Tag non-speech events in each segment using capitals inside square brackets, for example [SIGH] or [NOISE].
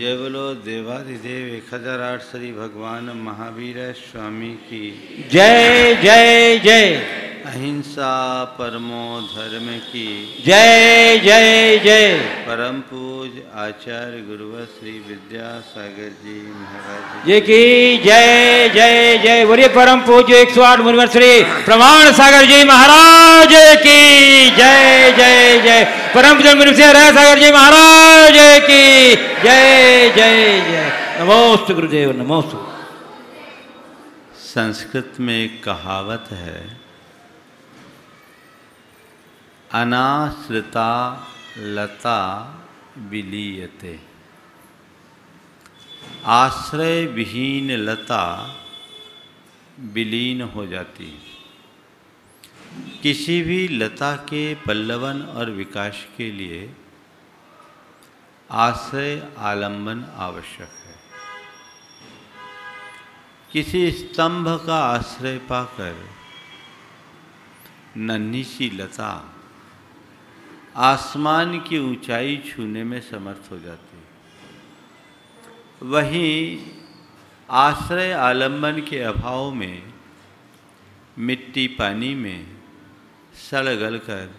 जय बोलो देवादिदेव एक हज़ार आठ श्री भगवान महावीर स्वामी की। जय जय जय। अहिंसा परमो धर्म की। जय जय जय। परम पूज आचार्य गुरुवर श्री विद्यासागर जी महाराज जी। की जय जय जय। बोलिए परम पूज एक सौ आठ मुनिवर श्री प्रमाण सागर जी महाराज की। जय जय जय। परम पूज्य मुनिवर श्री हरे सागर जी महाराज की। जय जय जय। नमोस्त गुरुदेव नमोस्त। संस्कृत में एक कहावत है अनाश्रिता लता विलीयते। आश्रय विहीन लता विलीन हो जाती है। किसी भी लता के पल्लवन और विकास के लिए आश्रय आलंबन आवश्यक है। किसी स्तंभ का आश्रय पाकर नन्ही सी लता आसमान की ऊंचाई छूने में समर्थ हो जाती वहीं आश्रय आलंबन के अभाव में, मिट्टी पानी में सड़ गल कर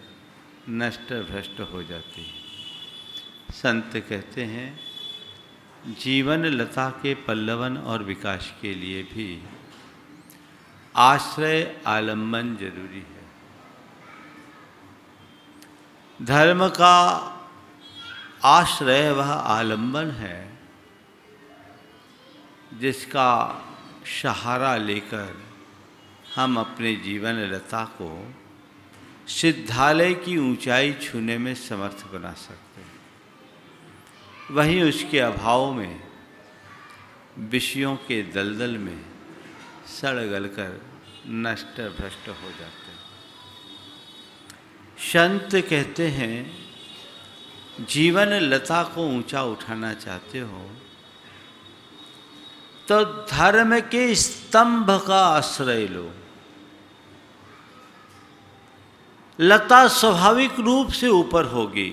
नष्ट भ्रष्ट हो जाती संत कहते हैं, जीवन लता के पल्लवन और विकास के लिए भी आश्रय आलंबन ज़रूरी है। धर्म का आश्रय वह आलंबन है, जिसका सहारा लेकर हम अपने जीवन लता को सिद्धालय की ऊंचाई छूने में समर्थ बना सकते हैं। वहीं उसके अभाव में, विषयों के दलदल में सड़ गल कर नष्ट भ्रष्ट हो जाते हैं। संत कहते हैं, जीवन लता को ऊँचा उठाना चाहते हो तो धर्म के स्तंभ का आश्रय लो। लता स्वाभाविक रूप से ऊपर होगी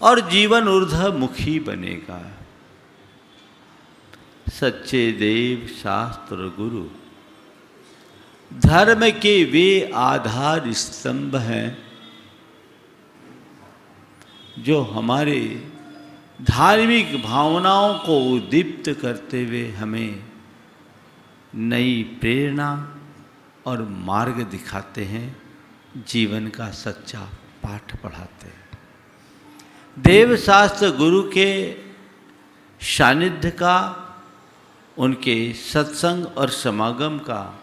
और जीवन ऊर्धमुखी बनेगा। सच्चे देव शास्त्र गुरु धर्म के वे आधार स्तंभ हैं जो हमारे धार्मिक भावनाओं को उद्दीप्त करते हुए हमें नई प्रेरणा और मार्ग दिखाते हैं, जीवन का सच्चा पाठ पढ़ाते हैं। देवशास्त्र गुरु के सानिध्य का, उनके सत्संग और समागम का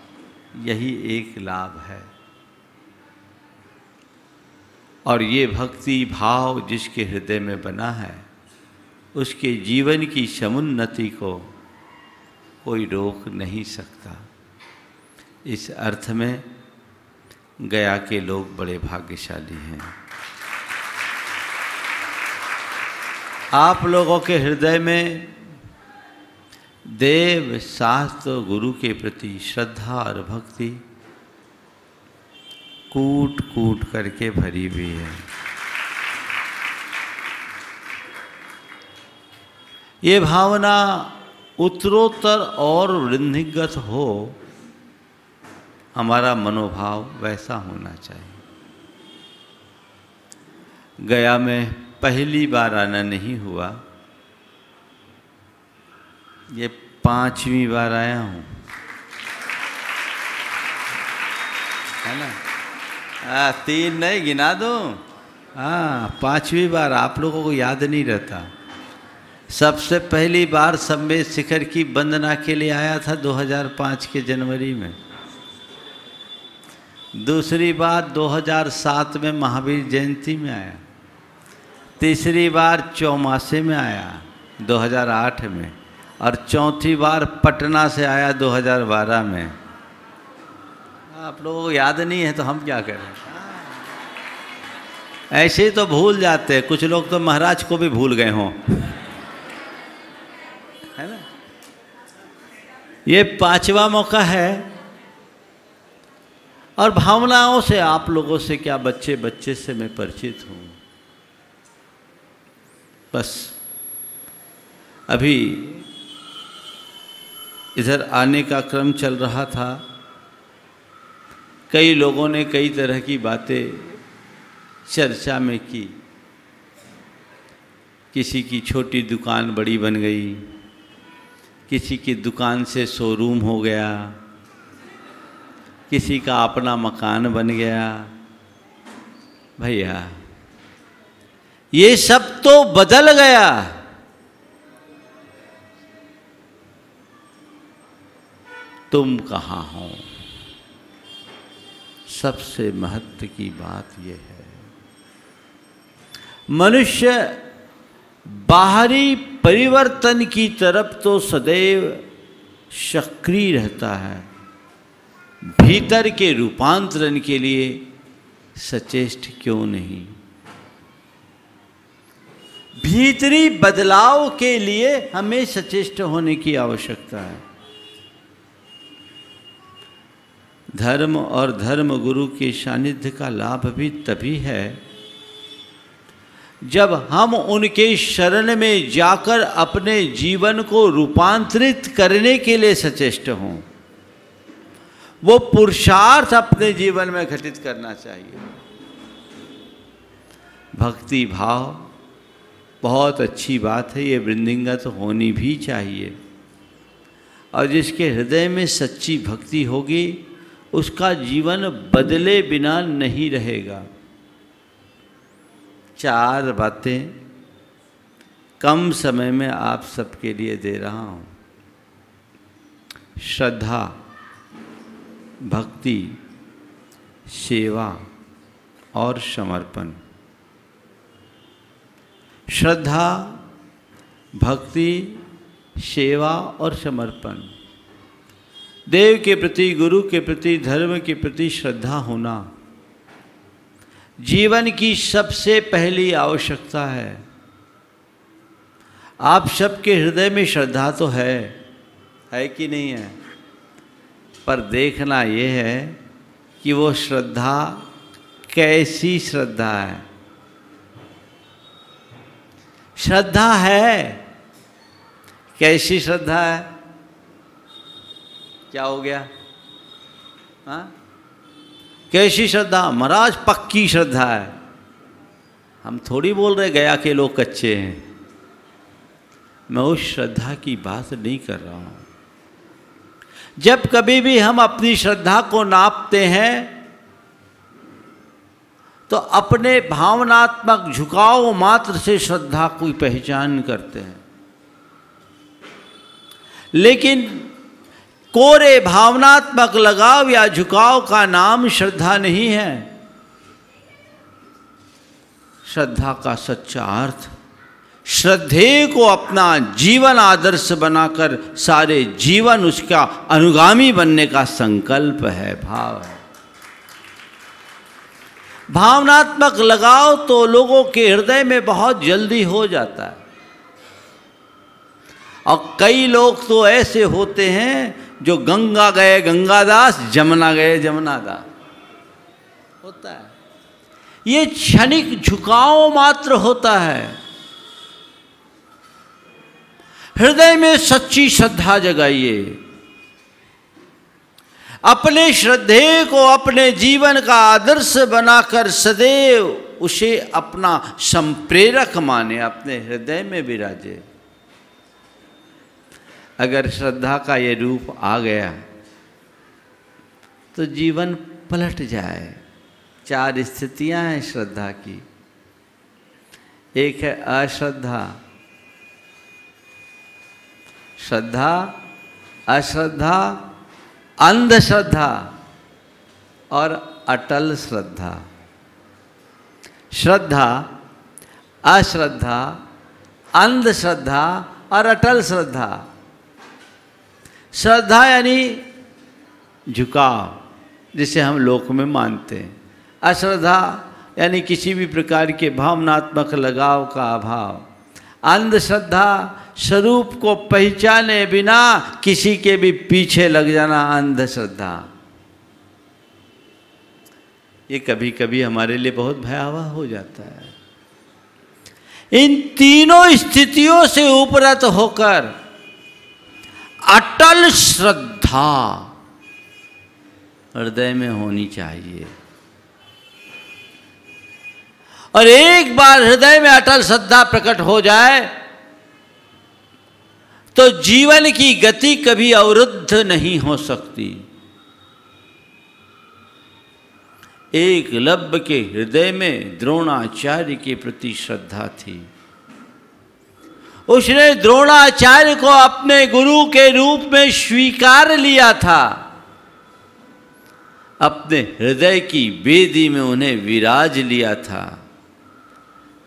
यही एक लाभ है। और ये भक्ति भाव जिसके हृदय में बना है, उसके जीवन की समुन्नति को कोई रोक नहीं सकता। इस अर्थ में गया के लोग बड़े भाग्यशाली हैं। आप लोगों के हृदय में देव शास्त्र गुरु के प्रति श्रद्धा और भक्ति कूट कूट करके भरी हुई है। ये भावना उत्तरोत्तर और वृद्धिगत हो, हमारा मनोभाव वैसा होना चाहिए। गया में पहली बार आना नहीं हुआ। ये पांचवी बार आया हूँ। है ना? आ, तीन नहीं गिना दो। हाँ पांचवी बार आप लोगों को याद नहीं रहता। सबसे पहली बार सम्मेद शिखर की वंदना के लिए आया था 2005 के जनवरी में। दूसरी बार 2007 में महावीर जयंती में आया। तीसरी बार चौमासे में आया 2008 में। और चौथी बार पटना से आया 2012 में। आप लोगों को याद नहीं है तो हम क्या करें? ऐसे ही तो भूल जाते हैं। कुछ लोग तो महाराज को भी भूल गए हों। है ना? ये पांचवा मौका है। और भावनाओं से आप लोगों से क्या बच्चे बच्चे से मैं परिचित हूँ। बस। अभी इधर आने का क्रम चल रहा था। कई लोगों ने कई तरह की बातें चर्चा में की। किसी की छोटी दुकान बड़ी बन गई, किसी की दुकान से शोरूम हो गया, किसी का अपना मकान बन गया। भैया, ये सब तो बदल गया। तुम कहाँ हो? सबसे महत्व की बात यह है। मनुष्य बाहरी परिवर्तन की तरफ़ तो सदैव सक्रिय रहता है। भीतर के रूपांतरण के लिए सचेष्ट क्यों नहीं? भीतरी बदलाव के लिए हमें सचेष्ट होने की आवश्यकता है। धर्म और धर्म गुरु के सानिध्य का लाभ भी तभी है जब हम उनके शरण में जाकर अपने जीवन को रूपांतरित करने के लिए सचेष्ट हों। वो पुरुषार्थ अपने जीवन में घटित करना चाहिए। भक्ति भाव बहुत अच्छी बात है, ये वृंदिंगत होनी भी चाहिए। और जिसके हृदय में सच्ची भक्ति होगी उसका जीवन बदले बिना नहीं रहेगा। चार बातें कम समय में आप सबके लिए दे रहा हूँ। श्रद्धा, भक्ति, सेवा और समर्पण। श्रद्धा, भक्ति, सेवा और समर्पण। देव के प्रति, गुरु के प्रति, धर्म के प्रति श्रद्धा होना। जीवन की सबसे पहली आवश्यकता है। आप सबके हृदय में श्रद्धा तो है है कि नहीं है? पर देखना ये है कि वो श्रद्धा, कैसी श्रद्धा है? श्रद्धा है, कैसी श्रद्धा है? क्या हो गया? हाँ? कैसी श्रद्धा? महाराज, पक्की श्रद्धा है। हम थोड़ी बोल रहे गया के लोग कच्चे हैं। मैं उस श्रद्धा की बात नहीं कर रहा हूँ। जब कभी भी हम अपनी श्रद्धा को नापते हैं तो अपने भावनात्मक झुकाव मात्र से श्रद्धा की पहचान करते हैं। लेकिन कोरे भावनात्मक लगाव या झुकाव का नाम श्रद्धा नहीं है। श्रद्धा का सच्चा अर्थ, श्रद्धे को अपना जीवन आदर्श बनाकर सारे जीवन उसका अनुगामी बनने का संकल्प है, भाव है। भावनात्मक लगाव तो लोगों के हृदय में बहुत जल्दी हो जाता है। और कई लोग तो ऐसे होते हैं जो गंगा गए गंगादास, जमुना गए जमुनादास। होता है। ये क्षणिक झुकाव मात्र होता है। हृदय में सच्ची श्रद्धा जगाइए। अपने श्रद्धे को अपने जीवन का आदर्श बनाकर सदैव उसे अपना संप्रेरक माने, अपने हृदय में विराजे। अगर श्रद्धा का ये रूप आ गया तो जीवन पलट जाए। चार स्थितियाँ हैं श्रद्धा की। एक है अश्रद्धा। श्रद्धा, अश्रद्धा, अंधश्रद्धा और अटल श्रद्धा। श्रद्धा, अश्रद्धा, अंधश्रद्धा और अटल श्रद्धा। श्रद्धा यानी झुकाव, जिसे हम लोक में मानते हैं। अश्रद्धा यानी किसी भी प्रकार के भावनात्मक लगाव का अभाव। अंधश्रद्धा स्वरूप को पहचाने बिना किसी के भी पीछे लग जाना अंधश्रद्धा। ये कभी कभी हमारे लिए बहुत भयावह हो जाता है। इन तीनों स्थितियों से उपरत होकर अटल श्रद्धा हृदय में होनी चाहिए। और एक बार हृदय में अटल श्रद्धा प्रकट हो जाए तो जीवन की गति कभी अवरुद्ध नहीं हो सकती। एक लब के हृदय में द्रोणाचार्य के प्रति श्रद्धा थी। उसने द्रोणाचार्य को अपने गुरु के रूप में स्वीकार लिया था। अपने हृदय की वेदी में उन्हें विराज लिया था।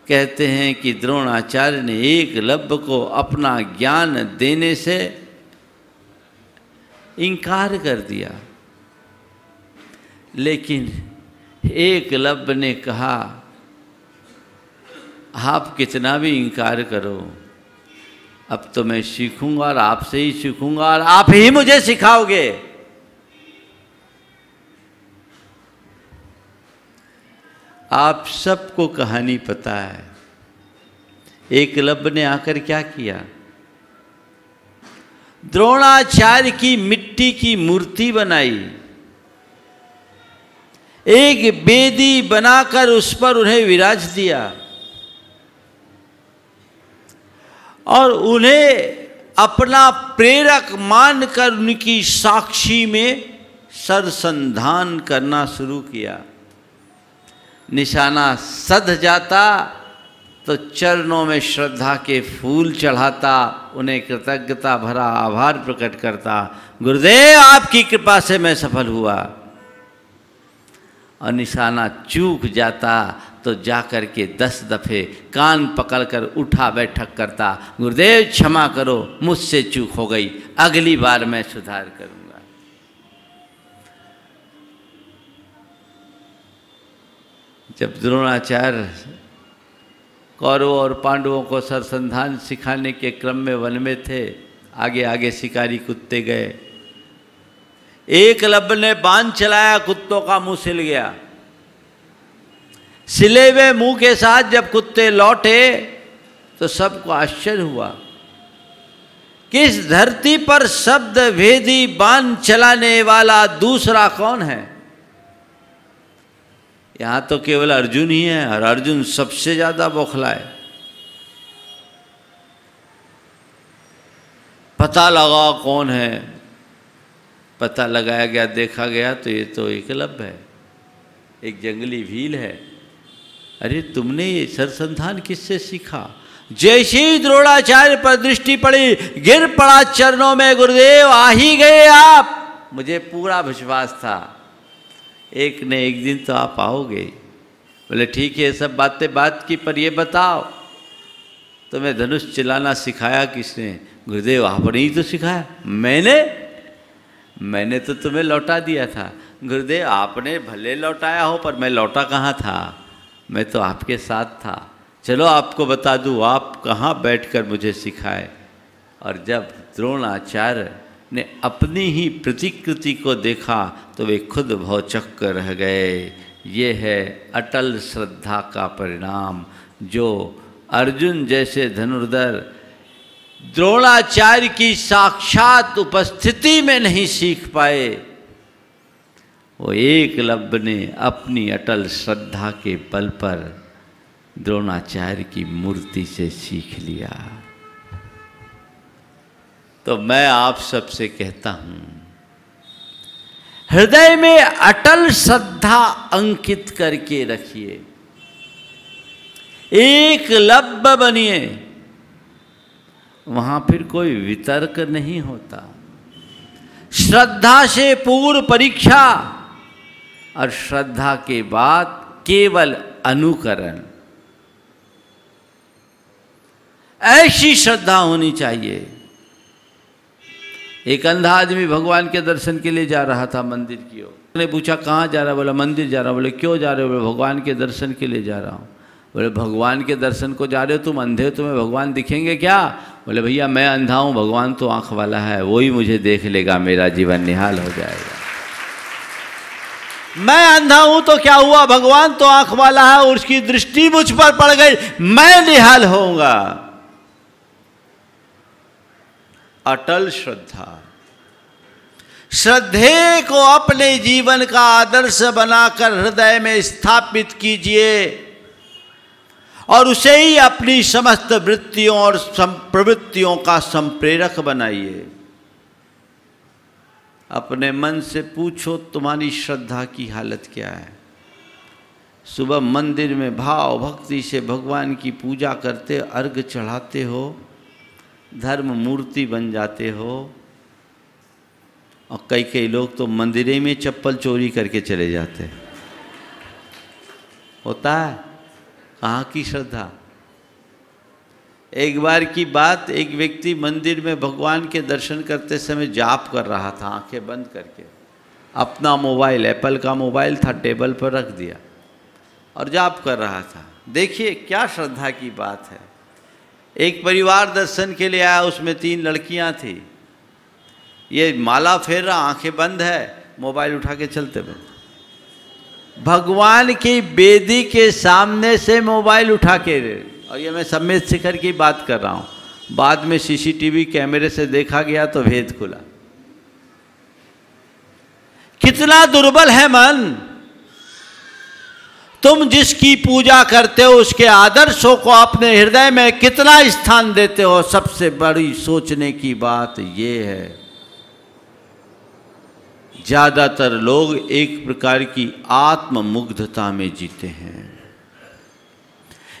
कहते हैं कि द्रोणाचार्य ने एक लब को अपना ज्ञान देने से इनकार कर दिया। लेकिन एक लब ने कहा, आप कितना भी इनकार करो अब तो मैं सीखूँगा और आपसे ही सीखूँगा और आप ही मुझे सिखाओगे। आप सबको कहानी पता है। एक लब ने आकर क्या किया? द्रोणाचार्य की मिट्टी की मूर्ति बनाई। एक बेदी बनाकर उस पर उन्हें विराज दिया। और उन्हें अपना प्रेरक मानकर उनकी साक्षी में सरसंधान करना शुरू किया। निशाना सध जाता तो चरणों में श्रद्धा के फूल चढ़ाता, उन्हें कृतज्ञता भरा आभार प्रकट करता, गुरुदेव, आपकी कृपा से मैं सफल हुआ। और निशाना चूक जाता तो जाकर के दस दफे कान पकड़कर उठा बैठक करता, गुरुदेव, क्षमा करो, मुझसे चूक हो गई, अगली बार मैं सुधार करूँगा। जब द्रोणाचार्य कौरवों और पांडवों को सरसंधान सिखाने के क्रम में वन में थे, आगे आगे शिकारी कुत्ते गए। एक लब ने बाँध चलाया, कुत्तों का मुँह सिल गया। सिले हुए मुँह के साथ जब कुत्ते लौटे तो सबको आश्चर्य हुआ, किस धरती पर शब्द भेदी बाँध चलाने वाला दूसरा कौन है? यहाँ तो केवल अर्जुन ही है, और अर्जुन सबसे ज़्यादा बौखला है पता लगा कौन है? पता लगाया गया, देखा गया तो ये तो एकलव्य है, एक जंगली भील है। अरे तुमने ये सरसंधान किससे सीखा? जैसे द्रोणाचार्य पर दृष्टि पड़ी गिर पड़ा चरणों में गुरुदेव आ ही गए आप। मुझे पूरा विश्वास था। एक ने एक दिन तो आप आओगे। बोले ठीक है सब बातें बात की पर ये बताओ तुम्हें धनुष चलाना सिखाया किसने? गुरुदेव आपने ही तो सिखाया। मैंने? मैंने तो तुम्हें लौटा दिया था। गुरुदेव आपने भले लौटाया हो पर मैं लौटा कहाँ था? मैं तो आपके साथ था। चलो आपको बता दूँ, आप कहाँ बैठकर मुझे सिखाए? और जब द्रोणाचार्य ने अपनी ही प्रतिकृति को देखा तो वे खुद भौचक्क रह गए। ये है अटल श्रद्धा का परिणाम, जो अर्जुन जैसे धनुर्धर द्रोणाचार्य की साक्षात उपस्थिति में नहीं सीख पाए। वो एक लब ने अपनी अटल श्रद्धा के बल पर द्रोणाचार्य की मूर्ति से सीख लिया। तो मैं आप सबसे कहता हूँ, हृदय में अटल श्रद्धा अंकित करके रखिए। एक लब बनिए। वहाँ फिर कोई वितर्क नहीं होता। श्रद्धा से पूर्व परीक्षा और श्रद्धा के बाद केवल अनुकरण। ऐसी श्रद्धा होनी चाहिए। एक अंधा आदमी भगवान के दर्शन के लिए जा रहा था मंदिर की ओर। ने पूछा, कहाँ जा रहा? बोला, मंदिर जा रहा बोले, क्यों जा रहे हो? बोले, भगवान के दर्शन के लिए जा रहा हूँ। बोले, भगवान के दर्शन को जा रहे हो? तुम अंधे हो, तुम्हें भगवान दिखेंगे क्या? बोले, भैया, मैं अंधा हूँ, भगवान तो आँख वाला है वही मुझे देख लेगा, मेरा जीवन निहाल हो जाएगा। मैं अंधा हूँ तो क्या हुआ? भगवान तो आँख वाला है उसकी दृष्टि मुझ पर पड़ गई। मैं निहाल होऊँगा। अटल श्रद्धा। श्रद्धे को अपने जीवन का आदर्श बनाकर हृदय में स्थापित कीजिए और उसे ही अपनी समस्त वृत्तियों और प्रवृत्तियों का संप्रेरक बनाइए। अपने मन से पूछो तुम्हारी श्रद्धा की हालत क्या है। सुबह मंदिर में भाव भक्ति से भगवान की पूजा करते, अर्घ चढ़ाते हो, धर्म मूर्ति बन जाते हो। और कई कई लोग तो मंदिरे में चप्पल चोरी करके चले जाते होता है? कहाँ की श्रद्धा? एक बार की बात, एक व्यक्ति मंदिर में भगवान के दर्शन करते समय जाप कर रहा था, आँखें बंद करके। अपना मोबाइल, एप्पल का मोबाइल था, टेबल पर रख दिया और जाप कर रहा था। देखिए, क्या श्रद्धा की बात है। एक परिवार दर्शन के लिए आया, उसमें तीन लड़कियाँ थी। ये माला फेर रहा, आँखें बंद है, मोबाइल उठा के चलते बंद भगवान की बेदी के सामने से मोबाइल उठा के और ये मैं समेत शिखर की बात कर रहा हूँ। बाद में सीसीटीवी कैमरे से देखा गया तो भेद खुला। कितना दुर्बल है मन। तुम जिसकी पूजा करते हो, उसके आदर्शों को अपने हृदय में कितना स्थान देते हो, सबसे बड़ी सोचने की बात यह है। ज़्यादातर लोग एक प्रकार की आत्ममुग्धता में जीते हैं।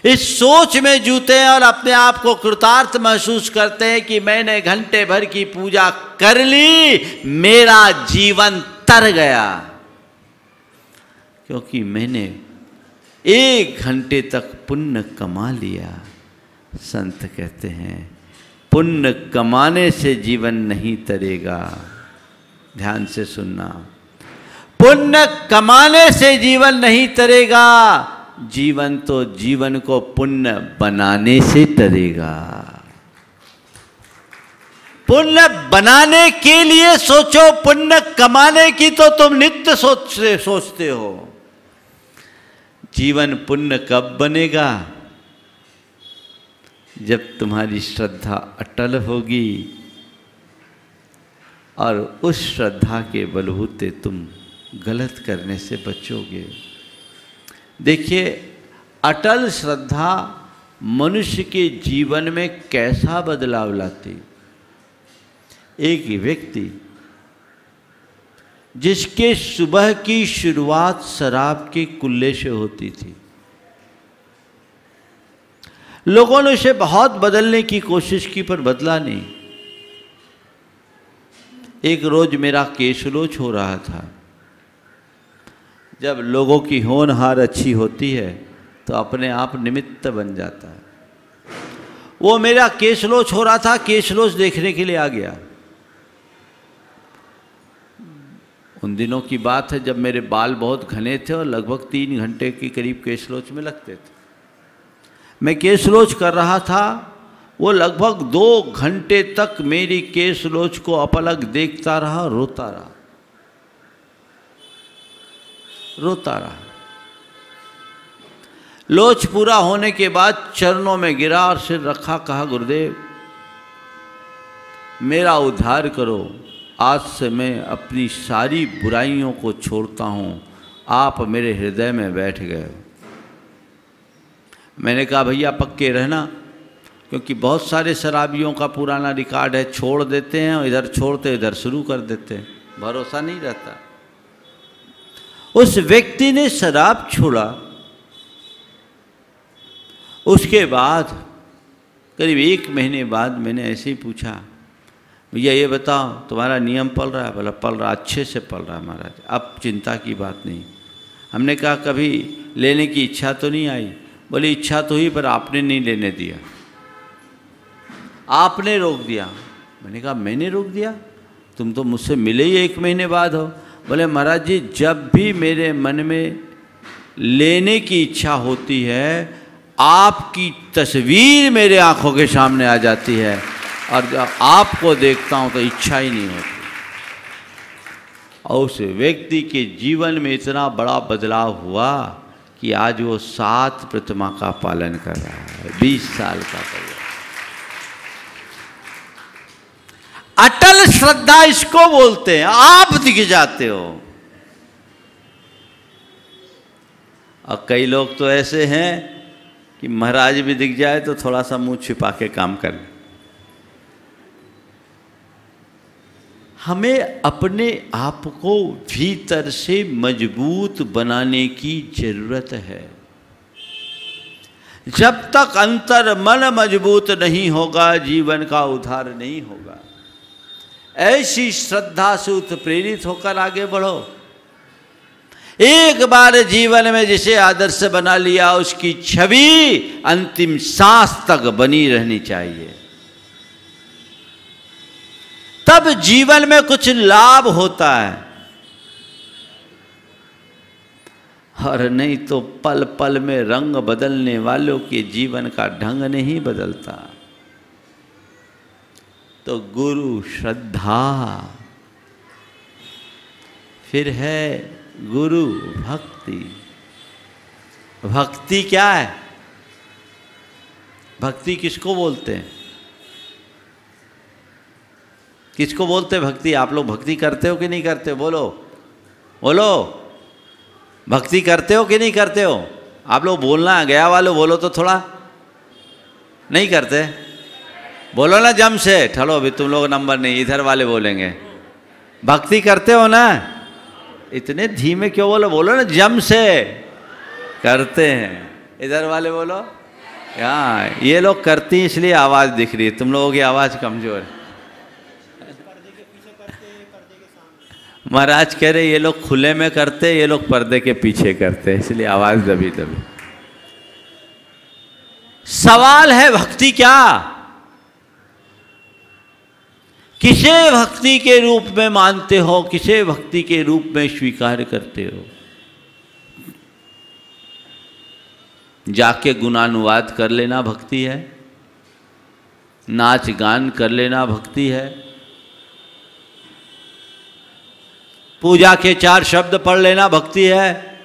इस सोच में जूते हैं और अपने आप को कृतार्थ महसूस करते हैं कि मैंने घंटे भर की पूजा कर ली, मेरा जीवन तर गया। क्योंकि मैंने एक घंटे तक पुण्य कमा लिया। संत कहते हैं, पुण्य कमाने से जीवन नहीं तरेगा। ध्यान से सुनना। पुण्य कमाने से जीवन नहीं तरेगा। जीवन तो जीवन को पुण्य बनाने से तरेगा पुण्य बनाने के लिए सोचो, पुण्य कमाने की तो तुम नित्य सोचते सोचते हो। जीवन पुण्य कब बनेगा? जब तुम्हारी श्रद्धा अटल होगी और उस श्रद्धा के बलबूते तुम गलत करने से बचोगे। देखिए, अटल श्रद्धा मनुष्य के जीवन में कैसा बदलाव लाती? एक व्यक्ति, जिसके सुबह की शुरुआत शराब के कुल्ले से होती थी। लोगों ने उसे बहुत बदलने की कोशिश की, पर बदला नहीं। एक रोज मेरा केशलोच हो रहा था। जब लोगों की होनहार अच्छी होती है तो अपने आप निमित्त बन जाता है। वो मेरा केसलोच हो रहा था केसलोच देखने के लिए आ गया। उन दिनों की बात है, जब मेरे बाल बहुत घने थे और लगभग तीन घंटे के करीब केसलोच में लगते थे। मैं केसलोच कर रहा था, वो लगभग दो घंटे तक मेरी केसलोच को अपलग देखता रहा, रोता रहा। रोता रहा। लोच पूरा होने के बाद चरणों में गिरा और सिर रखा, कहा, गुरुदेव, मेरा उद्धार करो। आज से मैं अपनी सारी बुराइयों को छोड़ता हूँ। आप मेरे हृदय में बैठ गए मैंने कहा, भैया, पक्के रहना, क्योंकि बहुत सारे शराबियों का पुराना रिकॉर्ड है, छोड़ देते हैं इधर छोड़ते, इधर शुरू कर देते हैं। भरोसा नहीं रहता। उस व्यक्ति ने शराब छोड़ा। उसके बाद, करीब एक महीने बाद मैंने ऐसे ही पूछा, भैया, ये बताओ, तुम्हारा नियम पल रहा है? बोला, पल रहा, अच्छे से पल रहा महाराज, अब चिंता की बात नहीं। हमने कहा, कभी लेने की इच्छा तो नहीं आई? बोली, इच्छा तो ही पर आपने नहीं लेने दिया। आपने रोक दिया? मैंने कहा, मैंने रोक दिया? तुम तो मुझसे मिले ही एक महीने बाद हो। बोले, महाराज जी, जब भी मेरे मन में लेने की इच्छा होती है, आपकी तस्वीर मेरे आँखों के सामने आ जाती है और जब आपको देखता हूँ तो इच्छा ही नहीं होती। और उस व्यक्ति के जीवन में इतना बड़ा बदलाव हुआ कि आज वो सात प्रतिमा का पालन कर रहा है, बीस साल का परिवार अटल श्रद्धा इसको बोलते हैं। आप दिख जाते हो। और कई लोग तो ऐसे हैं कि महाराज भी दिख जाए तो थोड़ा सा मुँह छिपा के काम कर ले। हमें अपने आप को भीतर से मज़बूत बनाने की ज़रूरत है। जब तक अंतर मन मज़बूत नहीं होगा, जीवन का उद्धार नहीं होगा। ऐसी श्रद्धा से उत्प्रेरित होकर आगे बढ़ो। एक बार जीवन में जिसे आदर्श बना लिया, उसकी छवि अंतिम सांस तक बनी रहनी चाहिए। तब जीवन में कुछ लाभ होता है। और नहीं तो पल पल में रंग बदलने वालों के जीवन का ढंग नहीं बदलता। तो गुरु श्रद्धा। फिर है गुरु भक्ति। भक्ति क्या है? भक्ति किसको बोलते हैं? किसको बोलते हैं भक्ति? आप लोग भक्ति करते हो कि नहीं करते हो? बोलो। बोलो। भक्ति करते हो कि नहीं करते हो? आप लोग बोलना, गया वालों बोलो तो थोड़ा। नहीं करते? बोलो ना जम से ठलो अभी तुम लोग नंबर नहीं, इधर वाले बोलेंगे। भक्ति करते हो ना? इतने धीमे क्यों बोलो? बोलो ना जम से करते हैं। इधर वाले बोलो। हाँ ये लोग करती हैं, इसलिए आवाज़ दिख रही है। तुम लोगों की आवाज़ कमज़ोर है। महाराज कह रहे ये लोग खुले में करते ये लोग पर्दे के पीछे करते इसलिए आवाज़ दबी दबी सवाल है, भक्ति क्या? किसे भक्ति के रूप में मानते हो, किसे भक्ति के रूप में स्वीकार करते हो? जाके गुणानुवाद कर लेना भक्ति है, नाच गान कर लेना भक्ति है, पूजा के चार शब्द पढ़ लेना भक्ति है।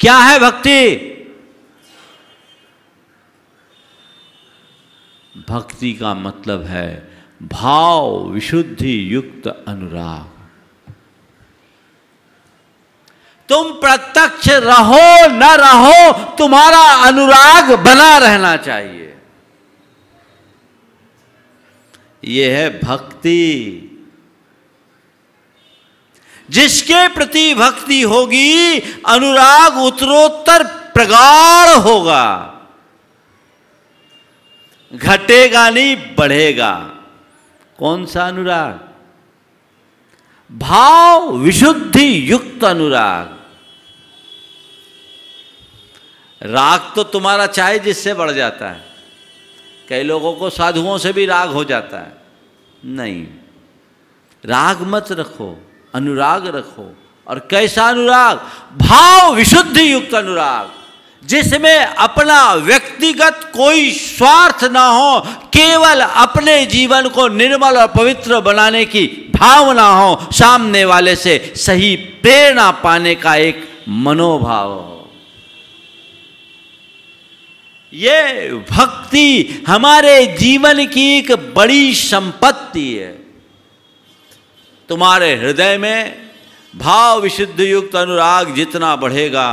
क्या है भक्ति? भक्ति का मतलब है भाव विशुद्धि युक्त अनुराग। तुम प्रत्यक्ष रहो, न रहो, तुम्हारा अनुराग बना रहना चाहिए। यह है भक्ति। जिसके प्रति भक्ति होगी, अनुराग उत्तरोत्तर प्रगाढ़ होगा। घटेगा नहीं, बढ़ेगा। कौन सा अनुराग? भाव विशुद्धि युक्त अनुराग। राग तो तुम्हारा चाहे जिससे बढ़ जाता है। कई लोगों को साधुओं से भी राग हो जाता है। नहीं। राग मत रखो, अनुराग रखो। और कैसा अनुराग? भाव विशुद्धि युक्त अनुराग। जिसमें अपना व्यक्तिगत कोई स्वार्थ ना हो, केवल अपने जीवन को निर्मल और पवित्र बनाने की भावना हो, सामने वाले से सही प्रेरणा पाने का एक मनोभाव हो। ये भक्ति हमारे जीवन की एक बड़ी संपत्ति है। तुम्हारे हृदय में भाव विशुद्ध युक्त अनुराग जितना बढ़ेगा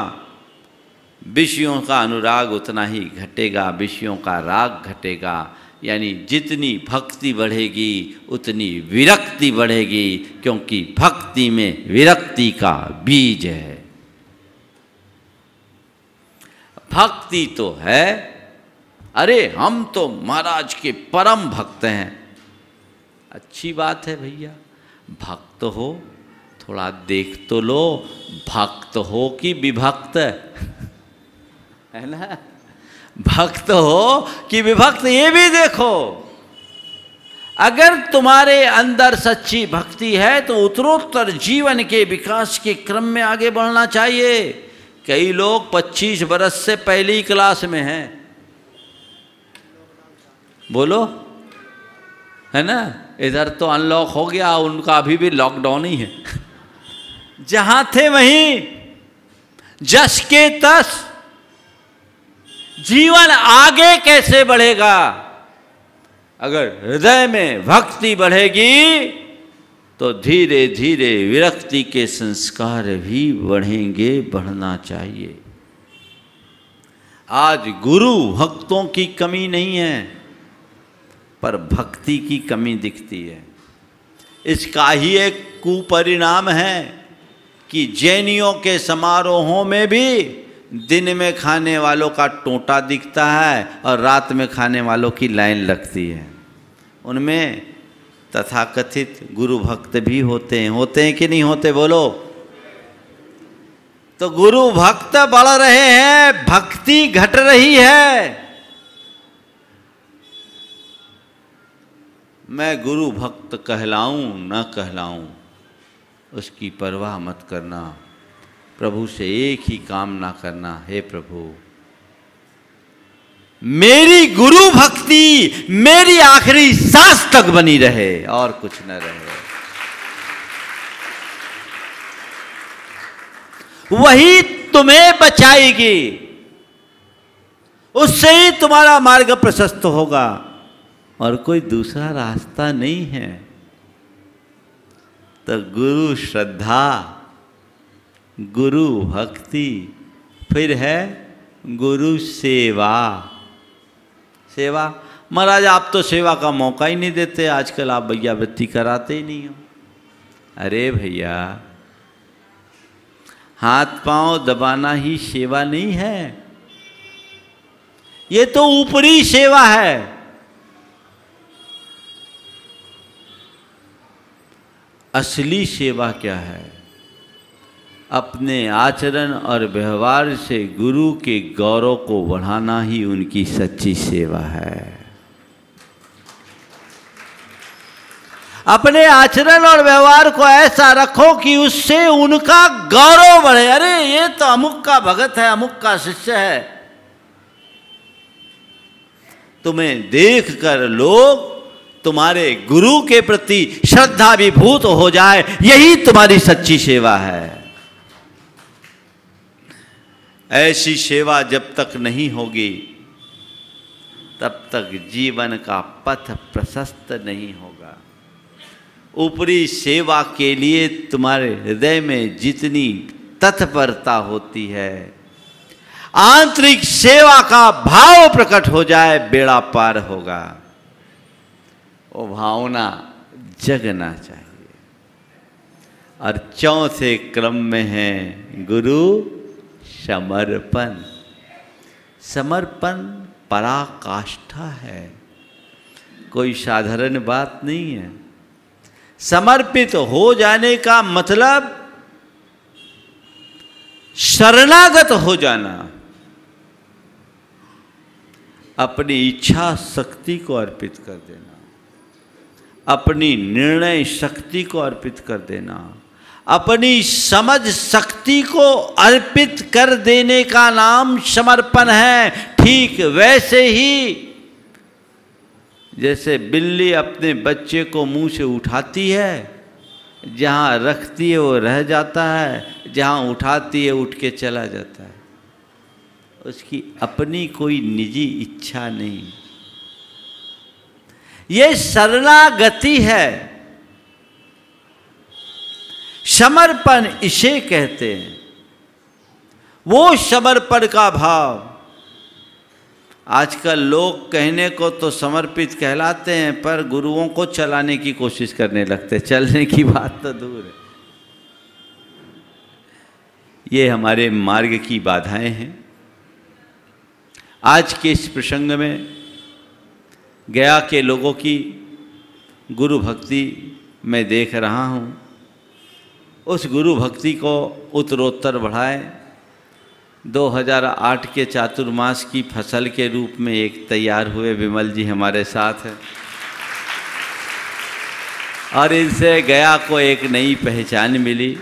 विषयों का अनुराग उतना ही घटेगा, विषयों का राग घटेगा। यानी जितनी भक्ति बढ़ेगी, उतनी विरक्ति बढ़ेगी, क्योंकि भक्ति में विरक्ति का बीज है। भक्ति तो है, अरे हम तो महाराज के परम भक्त हैं। अच्छी बात है भैया, भक्त हो, थोड़ा देख तो लो, भक्त हो कि विभक्त? [LAUGHS] है ना? भक्त हो कि विभक्त, ये भी देखो। अगर तुम्हारे अंदर सच्ची भक्ति है तो उत्तरोत्तर जीवन के विकास के क्रम में आगे बढ़ना चाहिए। कई लोग 25 बरस से पहली क्लास में हैं। बोलो। है ना? इधर तो अनलॉक हो गया, उनका अभी भी लॉकडाउन ही है। [LAUGHS] जहाँ थे वहीं, जस के तस। जीवन आगे कैसे बढ़ेगा? अगर हृदय में भक्ति बढ़ेगी तो धीरे धीरे विरक्ति के संस्कार भी बढ़ेंगे, बढ़ना चाहिए। आज गुरु भक्तों की कमी नहीं है, पर भक्ति की कमी दिखती है। इसका ही एक कुपरिणाम है कि जैनियों के समारोहों में भी दिन में खाने वालों का टोटा दिखता है और रात में खाने वालों की लाइन लगती है। उनमें तथाकथित गुरु भक्त भी होते हैं। होते हैं कि नहीं होते बोलो? तो गुरु भक्त बढ़ रहे हैं, भक्ति घट रही है। मैं गुरु भक्त कहलाऊं, न कहलाऊं, उसकी परवाह मत करना। प्रभु से एक ही कामना करना। हे प्रभु, मेरी गुरु भक्ति मेरी आखिरी सांस तक बनी रहे और कुछ न रहे। वही तुम्हें बचाएगी, उससे ही तुम्हारा मार्ग प्रशस्त होगा। और कोई दूसरा रास्ता नहीं है। तो गुरु श्रद्धा गुरु भक्ति, फिर है गुरु सेवा। सेवा? महाराज, आप तो सेवा का मौका ही नहीं देते, आजकल आप भैया वृत्ति कराते ही नहीं हो। अरे भैया, हाथ पाँव दबाना ही सेवा नहीं है। ये तो ऊपरी सेवा है। असली सेवा क्या है? अपने आचरण और व्यवहार से गुरु के गौरव को बढ़ाना ही उनकी सच्ची सेवा है। अपने आचरण और व्यवहार को ऐसा रखो कि उससे उनका गौरव बढ़े। अरे, ये तो अमुक का भगत है, अमुक का शिष्य है। तुम्हें देखकर लोग तुम्हारे गुरु के प्रति श्रद्धा विभूत हो जाए, यही तुम्हारी सच्ची सेवा है। ऐसी सेवा जब तक नहीं होगी, तब तक जीवन का पथ प्रशस्त नहीं होगा। ऊपरी सेवा के लिए तुम्हारे हृदय में जितनी तत्परता होती है, आंतरिक सेवा का भाव प्रकट हो जाए, बेड़ा पार होगा। वो भावना, जगना चाहिए। और चौथे क्रम में है गुरु। समर्पण। समर्पण पराकाष्ठा है। कोई साधारण बात नहीं है। समर्पित हो जाने का मतलब शरणागत हो जाना। अपनी इच्छा शक्ति को अर्पित कर देना। अपनी निर्णय शक्ति को अर्पित कर देना। अपनी समझ शक्ति को अर्पित कर देने का नाम समर्पण है। ठीक वैसे ही, जैसे बिल्ली अपने बच्चे को मुँह से उठाती है, जहाँ रखती है वो रह जाता है, जहाँ उठाती है उठ के चला जाता है। उसकी अपनी कोई निजी इच्छा नहीं। ये शरणागति है। समर्पण इसे कहते हैं। वो समर्पण का भाव। आजकल लोग कहने को तो समर्पित कहलाते हैं, पर गुरुओं को चलाने की कोशिश करने लगते हैं। चलने की बात तो दूर है। ये हमारे मार्ग की बाधाएँ हैं। आज के इस प्रसंग में गया के लोगों की गुरु भक्ति मैं देख रहा हूँ। उस गुरु भक्ति को उत्तरोत्तर बढ़ाए। 2008 के चातुर्मास की फ़सल के रूप में एक तैयार हुए विमल जी हमारे साथ हैं। और इनसे गया को एक नई पहचान मिली।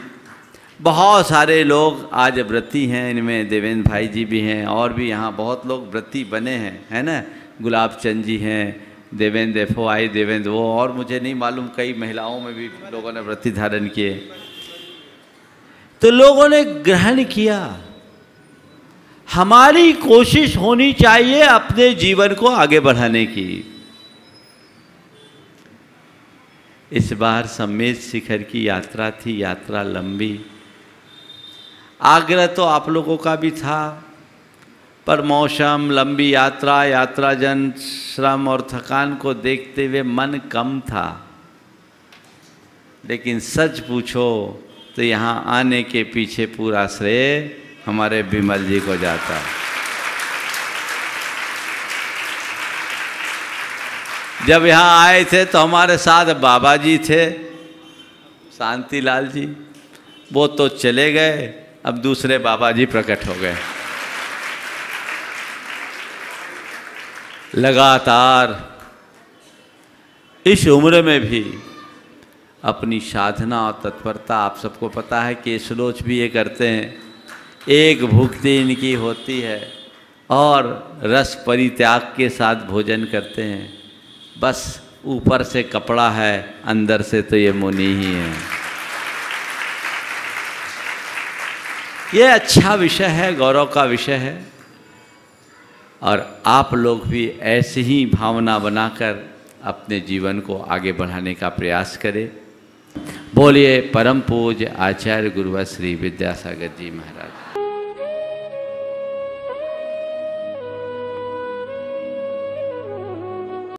बहुत सारे लोग आज व्रती हैं, इनमें देवेंद्र भाई जी भी हैं, और भी यहाँ बहुत लोग व्रती बने हैं, है ना? गुलाब चंद जी हैं, देवेंद्र, एफो आई, देवेंद्र, वो और मुझे नहीं मालूम, कई महिलाओं में भी लोगों ने व्रती धारण किए। तो लोगों ने ग्रहण किया। हमारी कोशिश होनी चाहिए अपने जीवन को आगे बढ़ाने की। इस बार सम्मेद शिखर की यात्रा थी, यात्रा लंबी। आग्रह तो आप लोगों का भी था, पर मौसम, लंबी यात्रा यात्रा जन श्रम और थकान को देखते हुए मन कम था। लेकिन सच पूछो तो यहाँ आने के पीछे पूरा श्रेय हमारे विमल जी को जाता है। जब यहाँ आए थे तो हमारे साथ बाबा जी थे, शांतिलाल जी। वो तो चले गए, अब दूसरे बाबा जी प्रकट हो गए। लगातार इस उम्र में भी अपनी साधना और तत्परता आप सबको पता है कि सलोच भी ये करते हैं। एक भुक्ति इनकी होती है और रस परित्याग के साथ भोजन करते हैं। बस ऊपर से कपड़ा है, अंदर से तो ये मुनि ही है। ये अच्छा विषय है, गौरव का विषय है। और आप लोग भी ऐसी ही भावना बनाकर अपने जीवन को आगे बढ़ाने का प्रयास करें। बोलिए परम पूज आचार्य गुरुवार श्री विद्यासागर जी महाराज।